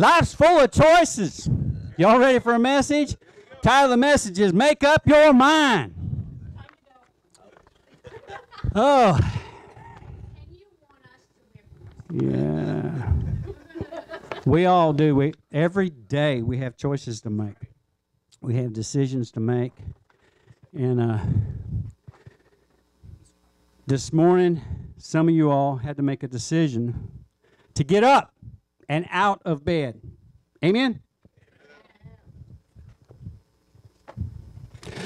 Life's full of choices. Y'all ready for a message? Title of the message is Make Up Your Mind. Oh. Yeah. We all do. We every day we have choices to make. We have decisions to make. And uh, this morning, some of you all had to make a decision to get up and out of bed. Amen?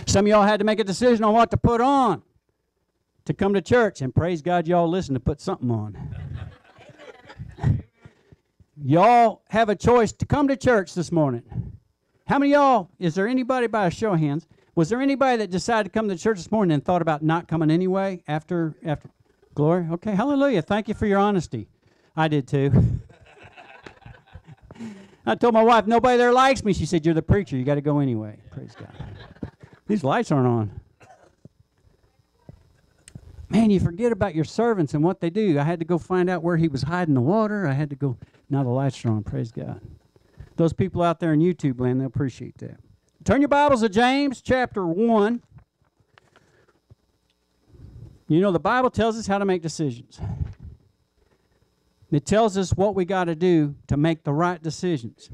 Some of y'all had to make a decision on what to put on to come to church, and praise God, y'all listen to put something on. y'all have a choice to come to church this morning. How many y'all, is there anybody by a show of hands, was there anybody that decided to come to church this morning and thought about not coming anyway after after glory? Okay, hallelujah. Thank you for your honesty. I did too. I told my wife, nobody there likes me. She said, You're the preacher. You got to go anyway. Praise God. These lights aren't on. Man, you forget about your servants and what they do. I had to go find out where he was hiding the water. I had to go. Now the lights are on. Praise God. Those people out there in YouTube land, they appreciate that. Turn your Bibles to James chapter 1. You know, the Bible tells us how to make decisions. It tells us what we got to do to make the right decisions.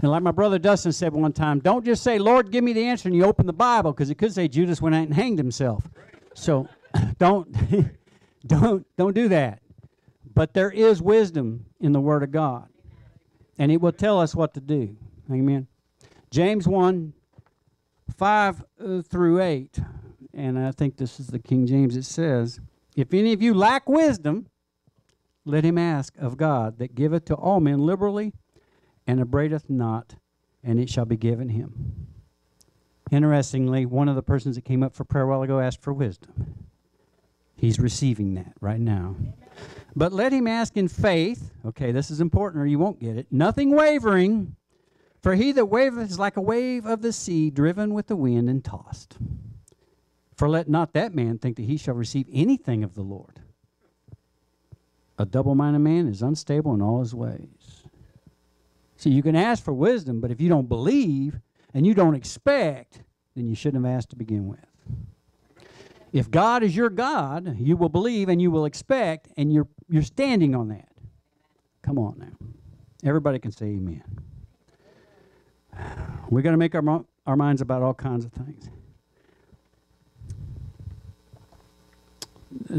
And like my brother Dustin said one time, don't just say, Lord, give me the answer, and you open the Bible, because it could say Judas went out and hanged himself. So don't, don't, don't do that. But there is wisdom in the Word of God and it will tell us what to do. Amen. James 1 5 uh, through 8, and I think this is the King James, it says, If any of you lack wisdom, let him ask of God that giveth to all men liberally and abradeth not, and it shall be given him. Interestingly, one of the persons that came up for prayer a while ago asked for wisdom. He's receiving that right now. But let him ask in faith. Okay, this is important or you won't get it. Nothing wavering. For he that waveth is like a wave of the sea, driven with the wind and tossed. For let not that man think that he shall receive anything of the Lord. A double minded man is unstable in all his ways. See, you can ask for wisdom, but if you don't believe and you don't expect, then you shouldn't have asked to begin with. If God is your God, you will believe and you will expect, and you're, you're standing on that. Come on now. Everybody can say amen. We're going to make our, our minds about all kinds of things.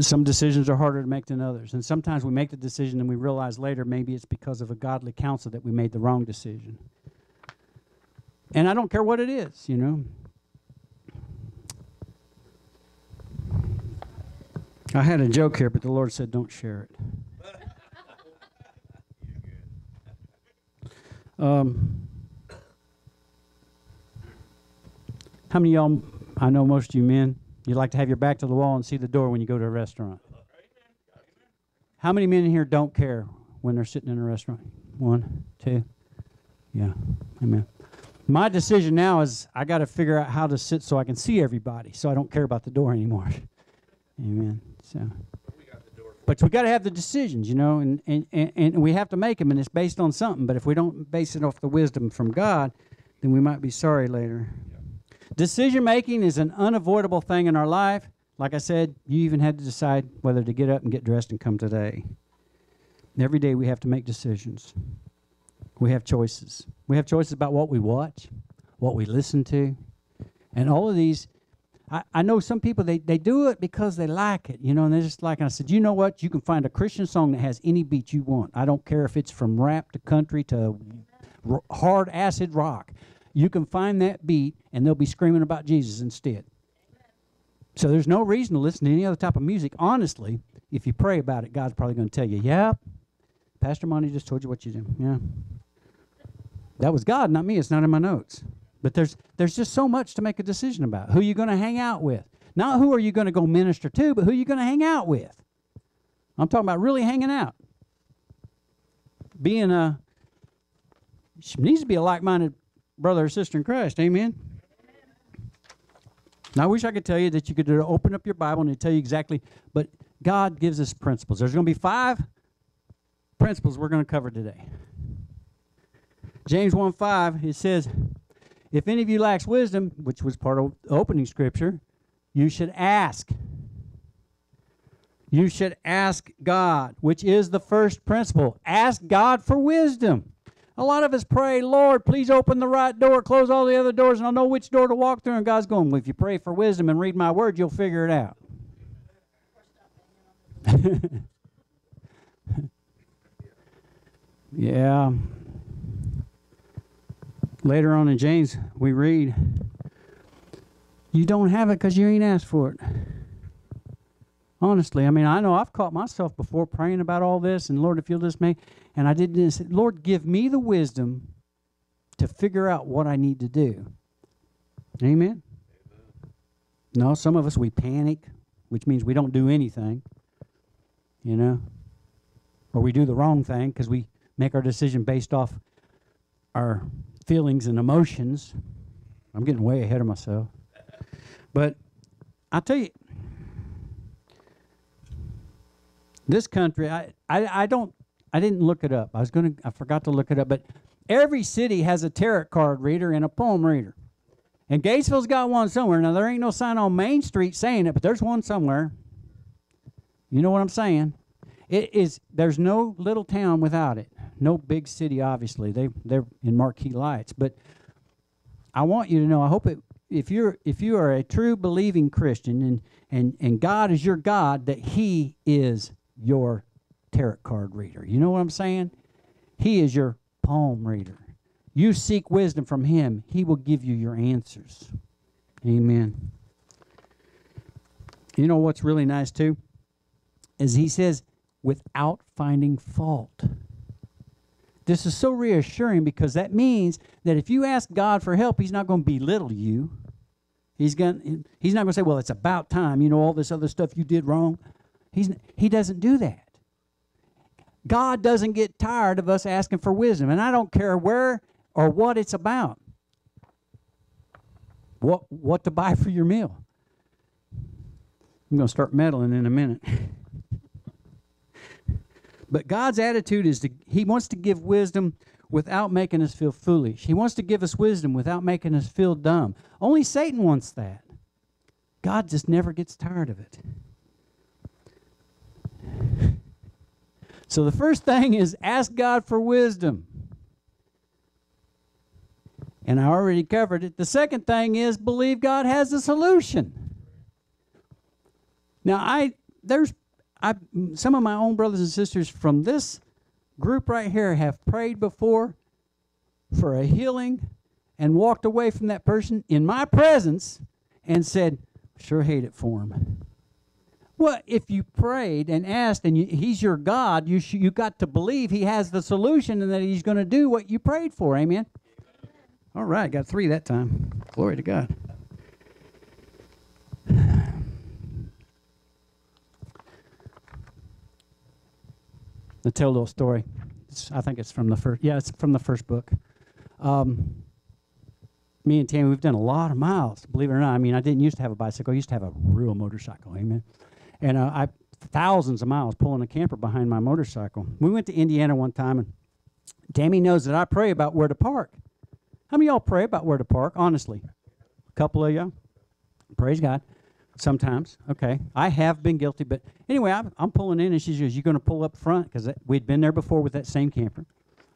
Some decisions are harder to make than others. And sometimes we make the decision and we realize later maybe it's because of a godly counsel that we made the wrong decision. And I don't care what it is, you know. I had a joke here, but the Lord said, don't share it. Um, how many of y'all, I know most of you men, you like to have your back to the wall and see the door when you go to a restaurant. How many men in here don't care when they're sitting in a restaurant? One, two, yeah, amen. My decision now is I got to figure out how to sit so I can see everybody, so I don't care about the door anymore. amen. So, but we got to have the decisions, you know, and, and, and, and we have to make them, and it's based on something. But if we don't base it off the wisdom from God, then we might be sorry later. Decision making is an unavoidable thing in our life. Like I said, you even had to decide whether to get up and get dressed and come today. Every day we have to make decisions. We have choices. We have choices about what we watch, what we listen to, and all of these I, I know some people they, they do it because they like it, you know, and they're just like I said, you know what? You can find a Christian song that has any beat you want. I don't care if it's from rap to country to r- hard acid rock. You can find that beat and they'll be screaming about Jesus instead. So there's no reason to listen to any other type of music. Honestly, if you pray about it, God's probably going to tell you, "Yeah, Pastor Monty just told you what you do." Yeah, that was God, not me. It's not in my notes. But there's there's just so much to make a decision about. Who you're going to hang out with. Not who are you going to go minister to, but who you're going to hang out with. I'm talking about really hanging out. Being a needs to be a like-minded brother or sister in Christ. Amen. Now, I wish I could tell you that you could open up your Bible and tell you exactly, but God gives us principles. There's going to be five principles we're going to cover today. James 1 5, it says, If any of you lacks wisdom, which was part of opening scripture, you should ask. You should ask God, which is the first principle. Ask God for wisdom. A lot of us pray, Lord, please open the right door, close all the other doors, and I'll know which door to walk through. And God's going, well, if you pray for wisdom and read my word, you'll figure it out. yeah. Later on in James, we read, You don't have it because you ain't asked for it. Honestly, I mean, I know I've caught myself before praying about all this, and Lord, if you'll just make, and I did this, Lord, give me the wisdom to figure out what I need to do. Amen? No, some of us, we panic, which means we don't do anything you know, or we do the wrong thing because we make our decision based off our feelings and emotions. I'm getting way ahead of myself. But I'll tell you, this country, I, I, I don't, I didn't look it up. I was going to, I forgot to look it up, but every city has a tarot card reader and a palm reader. And Gatesville's got one somewhere. Now, there ain't no sign on Main Street saying it, but there's one somewhere. You know what I'm saying? It is there's no little town without it. No big city, obviously. They they're in marquee lights. But I want you to know, I hope it if you're if you are a true believing Christian and and, and God is your God, that He is your tarot card reader. You know what I'm saying? He is your palm reader. You seek wisdom from Him, He will give you your answers. Amen. You know what's really nice too? is he says, without finding fault. This is so reassuring because that means that if you ask God for help, He's not going to belittle you. He's going He's not going to say, "Well, it's about time." You know all this other stuff you did wrong. He's He doesn't do that. God doesn't get tired of us asking for wisdom, and I don't care where or what it's about. What what to buy for your meal? I'm going to start meddling in a minute. But God's attitude is to, He wants to give wisdom without making us feel foolish. He wants to give us wisdom without making us feel dumb. Only Satan wants that. God just never gets tired of it. So the first thing is ask God for wisdom. And I already covered it. The second thing is believe God has a solution. Now I there's I some of my own brothers and sisters from this group right here have prayed before for a healing and walked away from that person in my presence and said, "Sure hate it for him." Well, if you prayed and asked, and you, He's your God, you sh- you got to believe He has the solution and that He's going to do what you prayed for. Amen. All right, got three that time. Glory to God. to tell a little story. It's, I think it's from the first. Yeah, it's from the first book. Um, me and Tammy, we've done a lot of miles. Believe it or not. I mean, I didn't used to have a bicycle. I used to have a real motorcycle. Amen. And uh, I thousands of miles pulling a camper behind my motorcycle. We went to Indiana one time, and Tammy knows that I pray about where to park. How many y'all pray about where to park? Honestly, a couple of y'all. Praise God. Sometimes, okay. I have been guilty, but anyway, I'm, I'm pulling in, and she says, "You're going to pull up front?" Because we'd been there before with that same camper.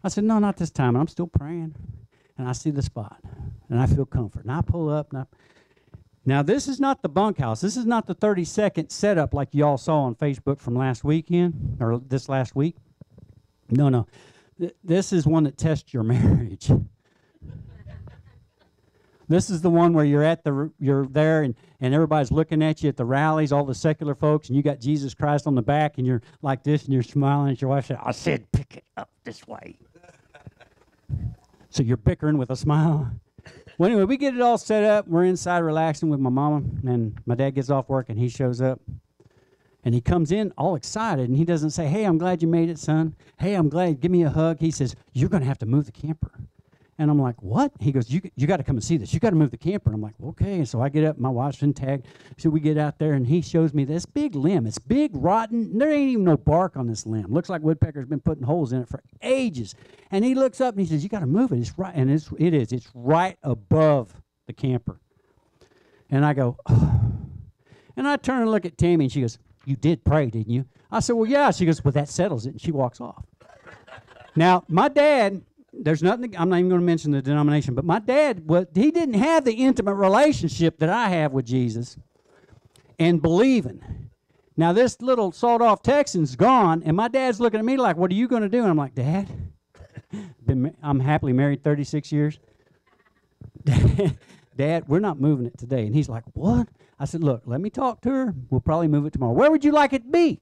I said, "No, not this time." And I'm still praying, and I see the spot, and I feel comfort. And I pull up. I, now, this is not the bunkhouse. This is not the 30 second setup like y'all saw on Facebook from last weekend or this last week. No, no. Th- this is one that tests your marriage. This is the one where you're at the you're there and, and everybody's looking at you at the rallies, all the secular folks, and you got Jesus Christ on the back, and you're like this, and you're smiling at your wife. Said, "I said, pick it up this way." so you're bickering with a smile. Well, anyway, we get it all set up. We're inside relaxing with my mama, and my dad gets off work, and he shows up. And he comes in all excited, and he doesn't say, Hey, I'm glad you made it, son. Hey, I'm glad. Give me a hug. He says, You're going to have to move the camper. And I'm like, what? He goes, you, you got to come and see this. You got to move the camper. And I'm like, okay. And so I get up, my wife's been. So we get out there, and he shows me this big limb. It's big, rotten. There ain't even no bark on this limb. Looks like woodpecker's been putting holes in it for ages. And he looks up and he says, you got to move it. It's right. And it's, it is. It's right above the camper. And I go, oh. and I turn and look at Tammy, and she goes, you did pray, didn't you? I said, well, yeah. She goes, well, that settles it. And she walks off. now, my dad there's nothing. I'm not even going to mention the denomination, but my dad, well, he didn't have the intimate relationship that I have with Jesus, and believing. Now this little sawed-off Texan's gone, and my dad's looking at me like, "What are you going to do?" And I'm like, "Dad, I'm happily married 36 years. Dad, we're not moving it today." And he's like, "What?" I said, "Look, let me talk to her. We'll probably move it tomorrow. Where would you like it to be?"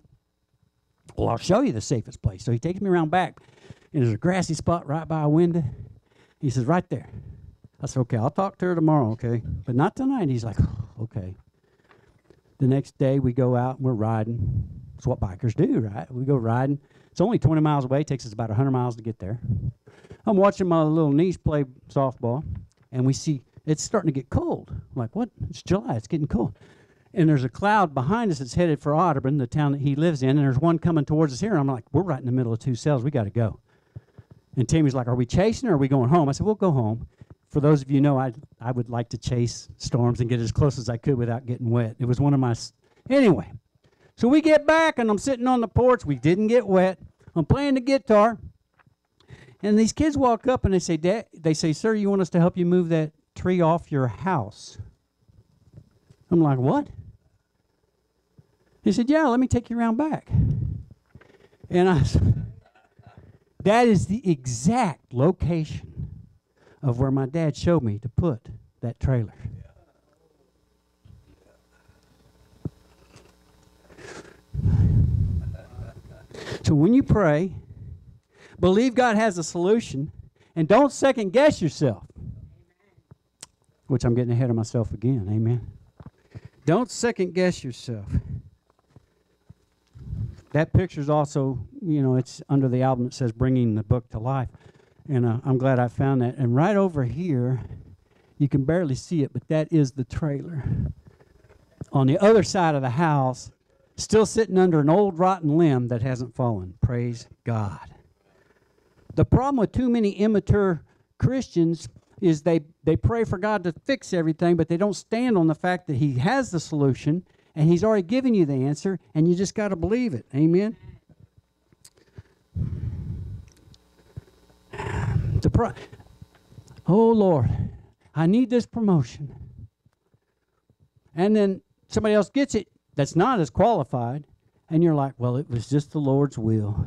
Well, I'll show you the safest place. So he takes me around back and there's a grassy spot right by a window. He says, right there. I said, okay, I'll talk to her tomorrow, okay? But not tonight. He's like, oh, okay. The next day we go out and we're riding. It's what bikers do, right? We go riding. It's only 20 miles away. It takes us about 100 miles to get there. I'm watching my little niece play softball, and we see it's starting to get cold. I'm like, what? It's July. It's getting cold. And there's a cloud behind us that's headed for Otterbein, the town that he lives in, and there's one coming towards us here. I'm like, we're right in the middle of two cells. We got to go. And Tammy's like, Are we chasing or are we going home? I said, We'll go home. For those of you know, I, I would like to chase storms and get as close as I could without getting wet. It was one of my. Anyway, so we get back and I'm sitting on the porch. We didn't get wet. I'm playing the guitar. And these kids walk up and they say, Dad, they say, Sir, you want us to help you move that tree off your house? I'm like, What? He said, Yeah, let me take you around back. And I that is the exact location of where my dad showed me to put that trailer. So when you pray, believe God has a solution and don't second guess yourself. Which I'm getting ahead of myself again. Amen. Don't second guess yourself that picture's also, you know, it's under the album that says "Bringing the Book to Life," and uh, I'm glad I found that. And right over here, you can barely see it, but that is the trailer. On the other side of the house, still sitting under an old rotten limb that hasn't fallen. Praise God. The problem with too many immature Christians is they, they pray for God to fix everything, but they don't stand on the fact that He has the solution and He's already given you the answer, and you just got to believe it. Amen. The pro- oh Lord, I need this promotion. And then somebody else gets it that's not as qualified, and you're like, well, it was just the Lord's will.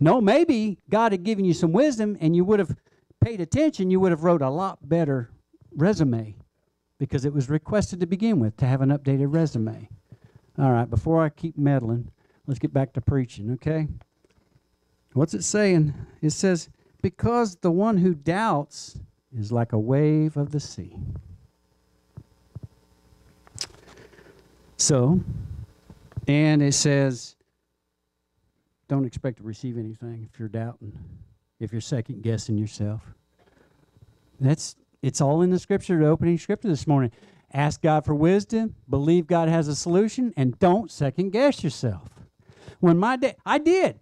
No, maybe God had given you some wisdom and you would have paid attention, you would have wrote a lot better resume because it was requested to begin with to have an updated resume. All right, before I keep meddling, let's get back to preaching, okay? What's it saying? It says, Because the one who doubts is like a wave of the sea. So, and it says, don't expect to receive anything if you're doubting, if you're second guessing yourself. That's it's all in the scripture, the opening scripture this morning. Ask God for wisdom, believe God has a solution, and don't second guess yourself. When my dad, I did.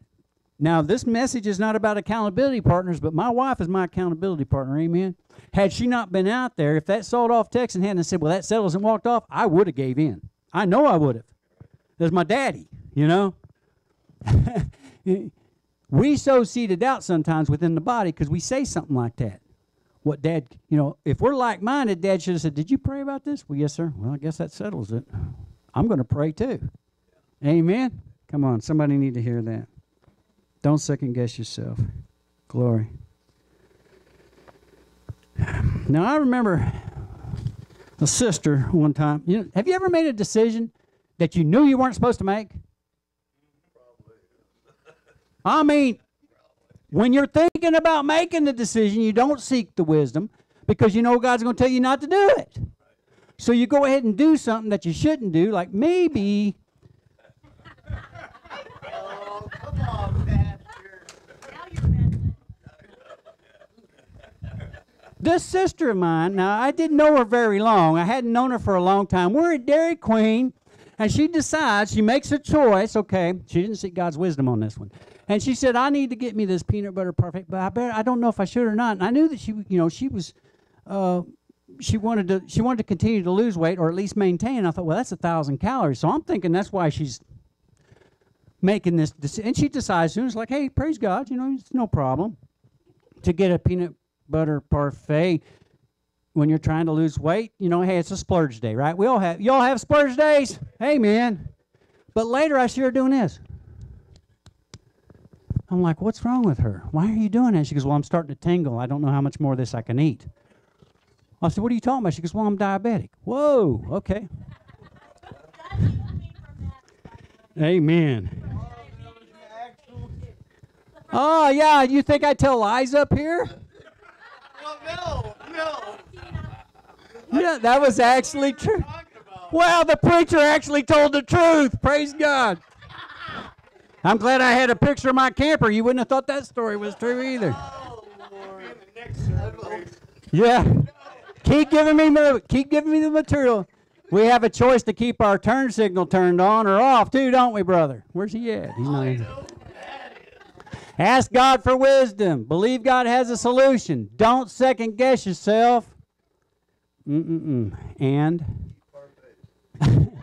Now, this message is not about accountability partners, but my wife is my accountability partner. Amen. Had she not been out there, if that sold off Texan hadn't said, "Well, that settles," and walked off, I would have gave in. I know I would have. There's my daddy, you know. we sow seed of doubt sometimes within the body because we say something like that what dad, you know, if we're like minded, dad should have said, Did you pray about this? Well, yes, sir. Well, I guess that settles it. I'm going to pray too. Amen. Come on, somebody need to hear that. Don't second guess yourself. Glory. Now I remember a sister one time. You know, have you ever made a decision that you knew you weren't supposed to make? I mean, when you're thinking about making the decision, you don't seek the wisdom because you know God's going to tell you not to do it. So you go ahead and do something that you shouldn't do, like maybe. oh, come on, Pastor. Now you're This sister of mine, now I didn't know her very long. I hadn't known her for a long time. We're at Dairy Queen, and she decides, she makes a choice. Okay, she didn't seek God's wisdom on this one. And she said, I need to get me this peanut butter parfait, but I bet I don't know if I should or not. And I knew that she, you know, she was, uh, she wanted to, she wanted to continue to lose weight or at least maintain. I thought, well, that's a thousand calories. So I'm thinking that's why she's making this decision. And she decides, soon it's like, hey, praise God, you know, it's no problem to get a peanut butter parfait when you're trying to lose weight. You know, hey, it's a splurge day, right? We all have, you all have splurge days? Hey, man. But later I see her doing this. I'm like, what's wrong with her? Why are you doing that? She goes, well, I'm starting to tingle. I don't know how much more of this I can eat. I said, what are you talking about? She goes, well, I'm diabetic. Whoa, okay. Amen. Oh, yeah, you think I tell lies up here? Well, no, no. Yeah, that was actually true. Well, the preacher actually told the truth. Praise God. I'm glad I had a picture of my camper. You wouldn't have thought that story was true either. Yeah. Keep giving me the keep giving me the material. We have a choice to keep our turn signal turned on or off too, don't we, brother? Where's he at? He's not. Ask God for wisdom. Believe God has a solution. Don't second guess yourself. Mm-mm-mm. And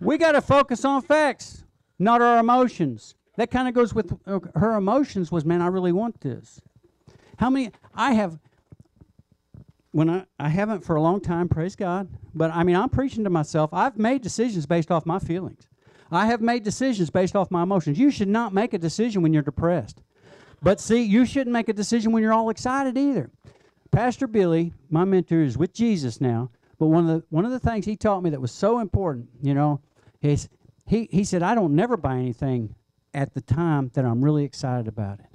we got to focus on facts, not our emotions. That kind of goes with uh, her emotions was, man, I really want this. How many I have when I, I haven't for a long time, praise God. But I mean, I'm preaching to myself. I've made decisions based off my feelings. I have made decisions based off my emotions. You should not make a decision when you're depressed. But see, you shouldn't make a decision when you're all excited either. Pastor Billy, my mentor, is with Jesus now. But one of the one of the things he taught me that was so important, you know, is he, he said, I don't never buy anything at the time that I'm really excited about it.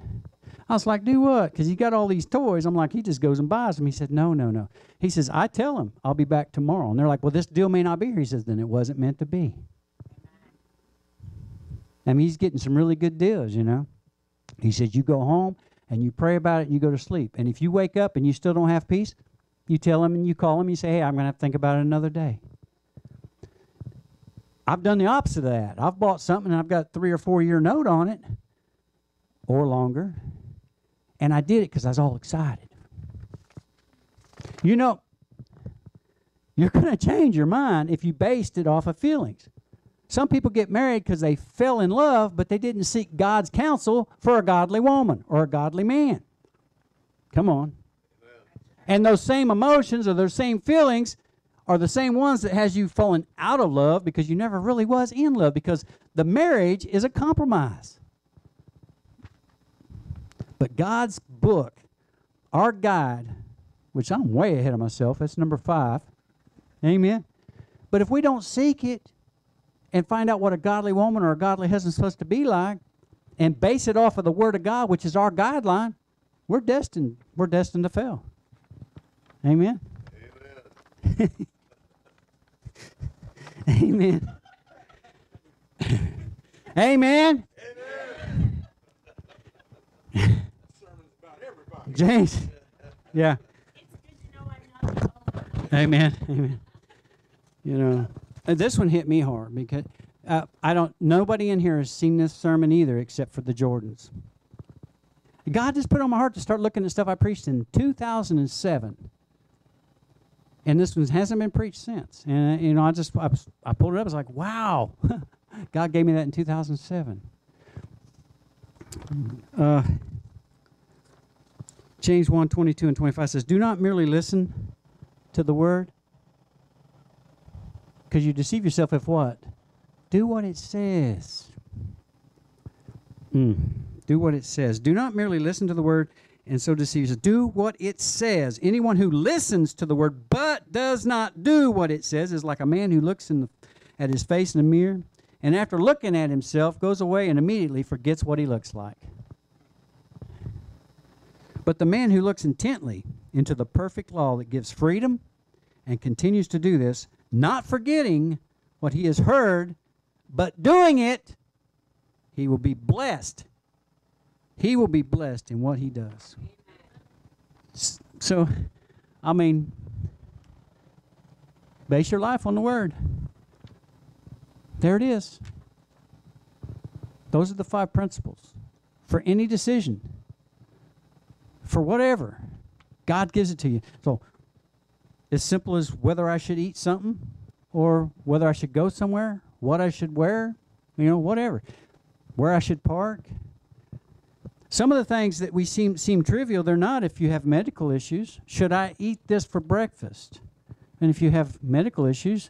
I was like, do what? Because he got all these toys. I'm like, he just goes and buys them. He said, no, no, no. He says, I tell him I'll be back tomorrow. And they're like, well, this deal may not be here. He says, then it wasn't meant to be. I mean, he's getting some really good deals, you know. He says, you go home and you pray about it you go to sleep. And if you wake up and you still don't have peace, you tell him and you call him. You say, hey, I'm going to have to think about it another day. I've done the opposite of that. I've bought something and I've got three or four year note on it or longer. And I did it because I was all excited. You know, you're going to change your mind if you based it off of feelings. Some people get married because they fell in love, but they didn't seek God's counsel for a godly woman or a godly man. Come on. And those same emotions or those same feelings are the same ones that has you fallen out of love because you never really was in love because the marriage is a compromise. But God's book, our guide, which I'm way ahead of myself, that's number five. Amen. But if we don't seek it and find out what a godly woman or a godly husband is supposed to be like and base it off of the Word of God, which is our guideline, we're destined, we're destined to fail. Amen. Amen. Amen. Sermon's about everybody. James. Yeah. Amen. Amen. You know, this one hit me hard because uh, I don't. Nobody in here has seen this sermon either, except for the Jordans. God just put on my heart to start looking at stuff I preached in 2007, and this one hasn't been preached since. And uh, you know, I just I, I pulled it up. I was like, wow, God gave me that in 2007. Uh, James 1 22 and 25 says, Do not merely listen to the word, because you deceive yourself if what? Do what it says. Mm. Do what it says. Do not merely listen to the word and so deceive yourself. Do what it says. Anyone who listens to the word but does not do what it says is like a man who looks in the, at his face in a mirror and after looking at himself goes away and immediately forgets what he looks like. But the man who looks intently into the perfect law that gives freedom and continues to do this, not forgetting what he has heard, but doing it, he will be blessed. He will be blessed in what he does. So, I mean, base your life on the Word. There it is. Those are the five principles for any decision, for whatever. God gives it to you. So, as simple as whether I should eat something or whether I should go somewhere, what I should wear, you know, whatever, where I should park. Some of the things that we seem seem trivial, they're not if you have medical issues. Should I eat this for breakfast? And if you have medical issues,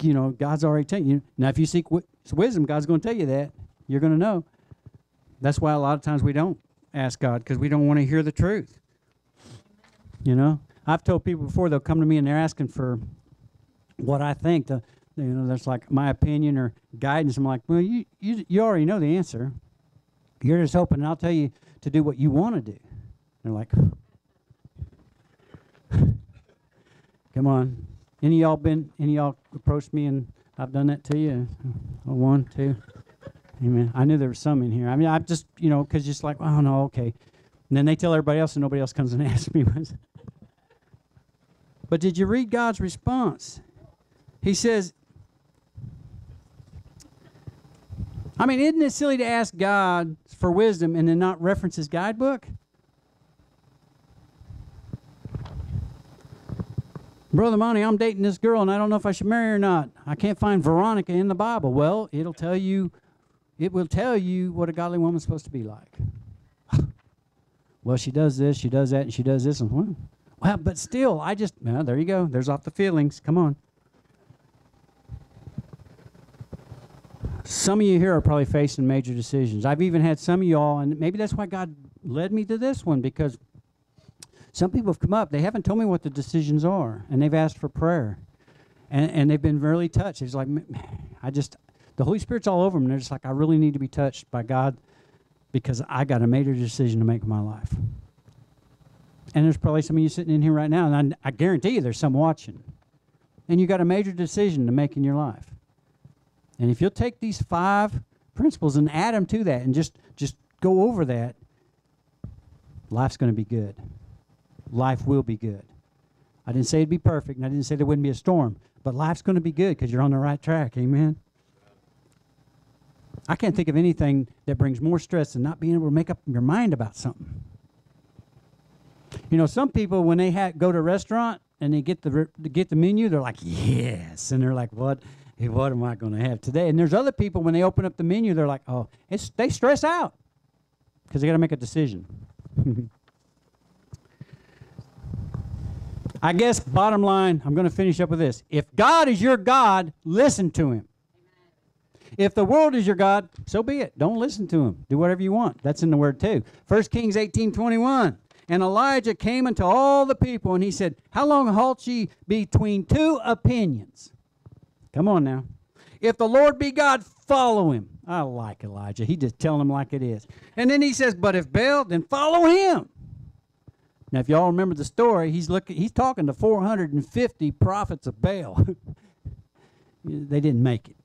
you know, God's already telling you. Now, if you seek wisdom, God's going to tell you that. You're going to know. That's why a lot of times we don't ask God because we don't want to hear the truth. You know, I've told people before they'll come to me and they're asking for what I think. The, you know, that's like my opinion or guidance. I'm like, well, you you you already know the answer. You're just hoping I'll tell you to do what you want to do. They're like, come on. Any of y'all been? Any y'all approached me and I've done that to you? Uh, One, two. Amen. I knew there was some in here. I mean, I'm just you know because just like, oh no, okay. And then they tell everybody else, and nobody else comes and asks me. But did you read God's response? He says, I mean, isn't it silly to ask God for wisdom and then not reference his guidebook? Brother Monty, I'm dating this girl and I don't know if I should marry her or not. I can't find Veronica in the Bible. Well, it'll tell you it will tell you what a godly woman's supposed to be like. well, she does this, she does that, and she does this and well, well but still, I just there you go. There's off the feelings. Come on. Some of you here are probably facing major decisions. I've even had some of y'all, and maybe that's why God led me to this one because some people have come up, they haven't told me what the decisions are, and they've asked for prayer. And, and they've been really touched. It's like, I just, the Holy Spirit's all over them. They're just like, I really need to be touched by God because I got a major decision to make in my life. And there's probably some of you sitting in here right now, and I, I guarantee you there's some watching. And you got a major decision to make in your life. And if you'll take these five principles and add them to that and just, just go over that, life's going to be good. Life will be good. I didn't say it'd be perfect, and I didn't say there wouldn't be a storm, but life's going to be good because you're on the right track. Amen. I can't think of anything that brings more stress than not being able to make up your mind about something. You know, some people when they ha- go to a restaurant and they get the get the menu, they're like, "Yes," and they're like, "What? What am I going to have today?" And there's other people when they open up the menu, they're like, "Oh, it's they stress out because they got to make a decision." I guess bottom line, I'm going to finish up with this. If God is your God, listen to him. If the world is your God, so be it. Don't listen to him. Do whatever you want. That's in the word too. 1 Kings 18 21. And Elijah came unto all the people, and he said, How long halt ye between two opinions? Come on now. If the Lord be God, follow him. I like Elijah. He just telling them like it is. And then he says, But if Baal, then follow him. Now, if y'all remember the story, he's looking. He's talking to 450 prophets of Baal. they didn't make it.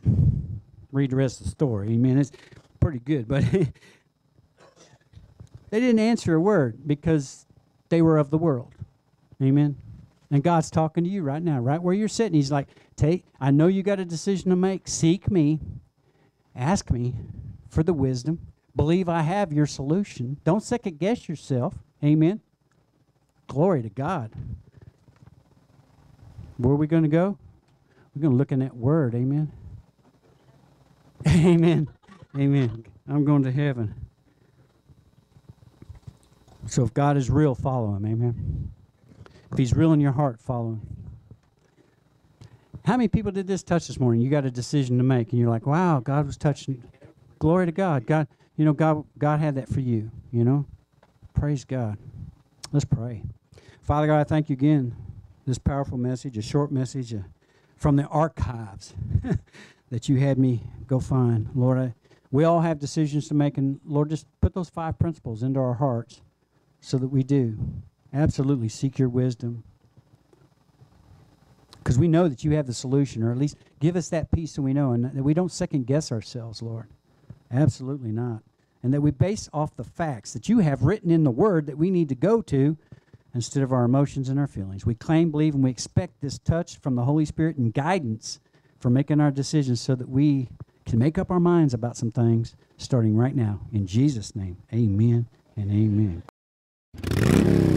Read the rest of the story. I mean, it's pretty good, but they didn't answer a word because they were of the world. Amen. And God's talking to you right now, right where you're sitting. He's like, "Take. I know you got a decision to make. Seek me. Ask me for the wisdom. Believe I have your solution. Don't second guess yourself. Amen." Glory to God. Where are we going to go? We're going to look in that word. Amen. Amen. Amen. I'm going to heaven. So if God is real, follow him. Amen. If he's real in your heart, follow him. How many people did this touch this morning? You got a decision to make, and you're like, wow, God was touching. Glory to God. God, you know, God, God had that for you, you know? Praise God. Let's pray. Father God, I thank you again. This powerful message, a short message uh, from the archives that you had me go find. Lord, I, we all have decisions to make, and Lord, just put those five principles into our hearts so that we do absolutely seek your wisdom. Because we know that you have the solution, or at least give us that peace so we know, and that we don't second guess ourselves, Lord. Absolutely not. And that we base off the facts that you have written in the Word that we need to go to instead of our emotions and our feelings. We claim, believe, and we expect this touch from the Holy Spirit and guidance for making our decisions so that we can make up our minds about some things starting right now. In Jesus' name, amen and amen you